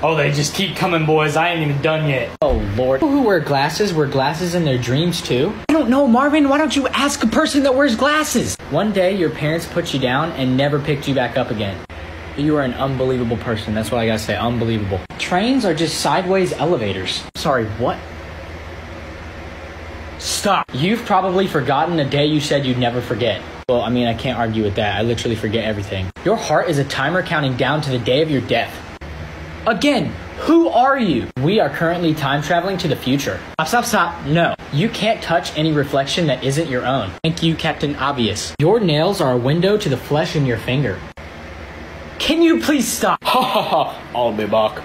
Oh, they just keep coming, boys. I ain't even done yet. Oh lord. People who wear glasses wear glasses in their dreams too? I don't know, Marvin. Why don't you ask a person that wears glasses? One day your parents put you down and never picked you back up again. You are an unbelievable person. That's what I gotta say. Unbelievable. Trains are just sideways elevators. Sorry, what? Stop. You've probably forgotten a day you said you'd never forget. Well, I mean, I can't argue with that. I literally forget everything. Your heart is a timer counting down to the day of your death. Again, who are you? We are currently time traveling to the future. Stop, stop, stop. No. You can't touch any reflection that isn't your own. Thank you, Captain Obvious. Your nails are a window to the flesh in your finger. Can you please stop? Ha ha ha. I'll be back.